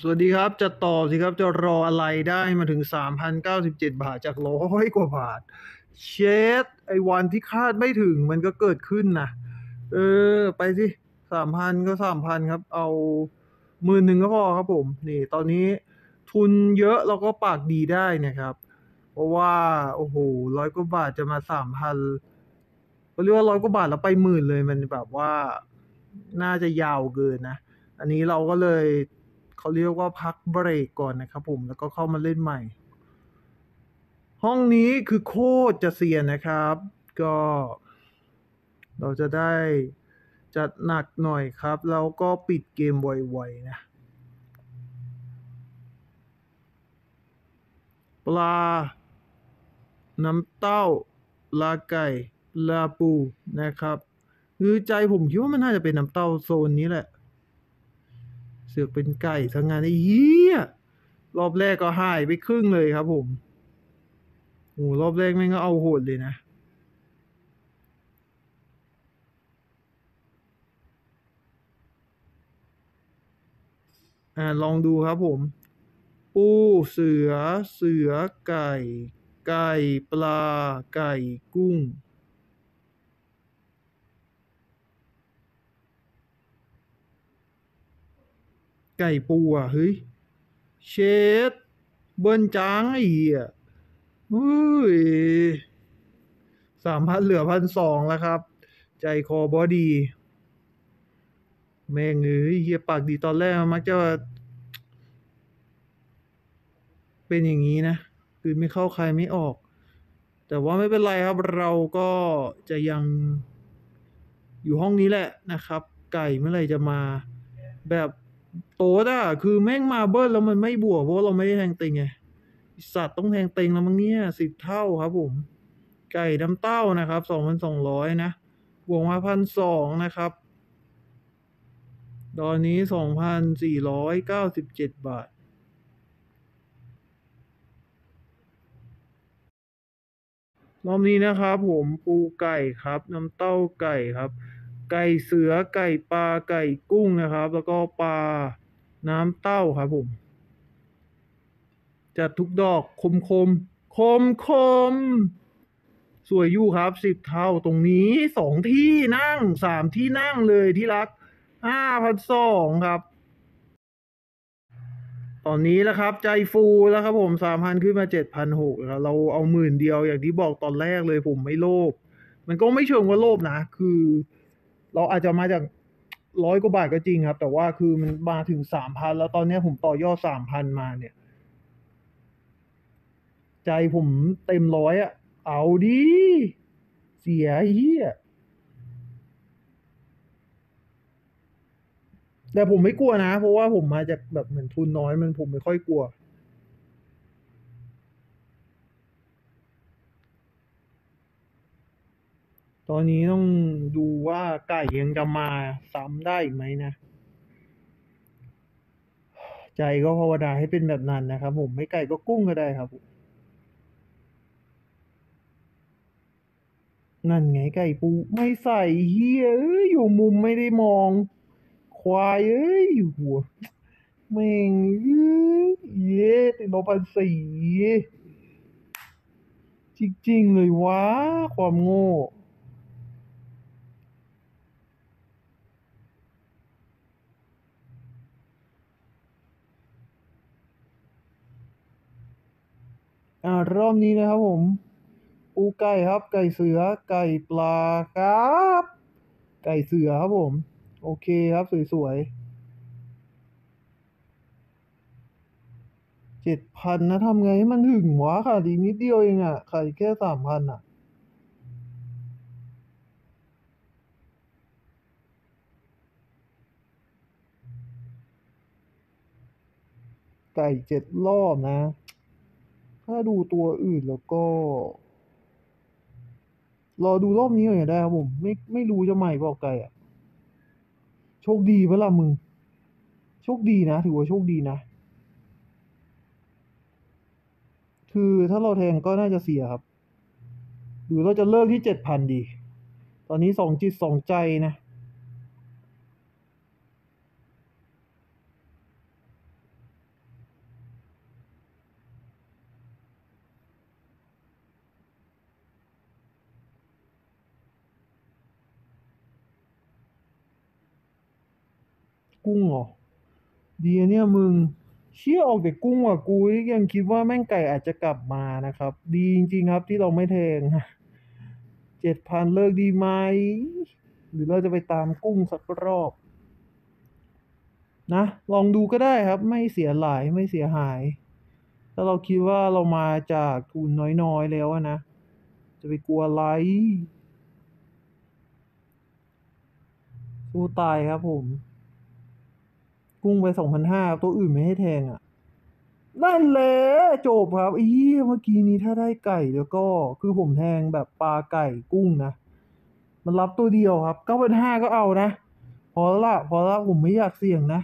สวัสดีครับ จะต่อสิครับ จะรออะไรได้มาถึง 3,097 บาทจากร้อยกว่าบาท เชดไอวันที่คาดไม่ถึงมันก็เกิดขึ้นนะเออ ไปสิสามพันก็สามพันครับ เอาหมื่นหนึ่งก็พอครับผม นี่ ตอนนี้ทุนเยอะเราก็ปากดีได้นะครับ เพราะว่า โอ้โหร้อยกว่าบาทจะมาสามพันก็เรียกว่าร้อยกว่าบาทแล้วไปหมื่นเลยมันแบบว่าน่าจะยาวเกินนะ อันนี้เราก็เลย เขาเรียกว่าพักเบรกก่อนนะครับผมแล้วก็เข้ามาเล่นใหม่ ห้องนี้คือโคตรจะเสียนนะครับ ก็ เราจะได้จัดหนักหน่อยครับ แล้วก็ปิดเกมไวๆนะปลา น้ำเต้าลาไก่ลาปูนะครับ คือใจผมคิดว่ามันน่าจะเป็นน้ำเต้าโซนนี้แหละ สือกเป็นไก่ทั้งงานไอ้เหี้ยรอบแรกก็หายไปครึ่งเลยครับผมโอ้รอบแรกแม่งก็เอาโหดเลยนะอ่าลองดูครับผม ปูเสือ เสือไก่ ไก่ปลา ไก่กุ้ง ไก่ปูอะเฮ้ย เชดเบิ้ลจ้างไอ้เหี้ยเฮ้ยสามพันเหลือพันสองแล้วครับ ใจคอบอดี แม่งเอ้ยเฮียปากดีตอนแรกมันมักจะ เป็นอย่างนี้นะ คือไม่เข้าใครไม่ออก แต่ว่าไม่เป็นไรครับ เราก็จะยังอยู่ห้องนี้แหละนะครับ ไก่เมื่อไหร่จะมาแบบ โต๊ดอะคือแม่งมาเบิ้ลแล้วมันไม่บวกเพราะเราไม่ได้แทงเต็งไงสัตว์ต้องแทงเต็งแล้วมั้งเนี่ยสิบเท่าครับผม ไก่น้ำเต้านะครับสองพันสองร้อยนะบวกมาพันสองนะครับ ตอนนี้สองพันสี่ร้อยเก้าสิบเจ็ดบาทรอบนี้นะครับผมปูไก่ครับ น้ำเต้าไก่ครับ ไก่เสือไก่ปลาไก่กุ้งนะครับ แล้วก็ปลาน้ำเต้าครับผมจัดทุกดอกคมคมคมคมสวยอยู่ครับสิบเท่าตรงนี้สองที่นั่งสามที่นั่งเลยที่รักห้าพันสองครับ ตอนนี้แล้วครับ ใจฟูแล้วครับผมสามพันขึ้นมาเจ็ดพันหกครับเราเอาหมื่นเดียวอย่างที่บอกตอนแรกเลยผมไม่โลภมันก็ไม่เชิงว่าโลภนะ คือ เราอาจจะมาจากร้อยกว่าบาทก็จริงครับ แต่ว่าคือมันมาถึงสามพันแล้วตอนนี้ผมต่อยอดสามพันมาเนี่ย ใจผมเต็มร้อยอะเอาดิเสียเฮียแต่ผมไม่กลัวนะ เพราะว่าผมมาจากแบบเหมือนทุนน้อยมันผมไม่ค่อยกลัว ตอนนี้ต้องดูว่าไก่ยังจะมาซ้ำได้อีกไหมนะ ใจก็ภาวนาให้เป็นแบบนั้นนะครับ ผมไม่ไก่ก็กุ้งก็ได้ครับผมนั่นไงไก่ปูไม่ใส่เฮียเอ้ยอยู่มุมไม่ได้มอง ควายเอ้ยหัวแม่งเอ้ยเย้ติดลบพันสี่จริง ๆ เลยวะความโง่ อ่ารอบนี้นะครับผมปูไก่ครับ ไก่เสือ ไก่ปลาครับ ไก่เสือครับผม โอเคครับสวยๆเจ็ดพันนะทำไงให้มันถึงวะขาดอีกนิดเดียวเองอะขาดแค่สามพันอะไก่เจ็ดรอบนะ ถ้าดูตัวอื่นแล้วก็ รอดูรอบนี้หน่อยได้ครับผม ไม่ไม่รู้จะใหม่เปล่าไก่อะโชคดีเปะล่ะมึง โชคดีนะ ถือว่าโชคดีนะ คือถ้าเราแทงก็น่าจะเสียครับ หรือเราจะเลิกที่เจ็ดพันดี ตอนนี้สองจิตสองใจนะ กุ้งเหรอดีเนี่ยมึงเชี่ยออกแต่กุ้งว่ะกูยังคิดว่าแม่งไก่อาจจะกลับมานะครับ ดีจริงๆครับที่เราไม่แทงเจ็ดพันเลิกดีไหม หรือเราจะไปตามกุ้งสักรอบ นะ ลองดูก็ได้ครับ ไม่เสียหลายไม่เสียหาย ถ้าเราคิดว่าเรามาจากทุนน้อยๆแล้วนะ จะไปกลัวอะไรสู้ตายครับผม พุ่งไปสองพันห้าตัวอื่นไม่ให้แทงอะนั่นแหละจบครับอีเมื่อกี้นี้ถ้าได้ไก่แล้วก็คือผมแทงแบบปลาไก่กุ้งนะ มันรับตัวเดียวครับเก้าพันห้าก็เอานะ พอละพอละผมไม่อยากเสี่ยงนะ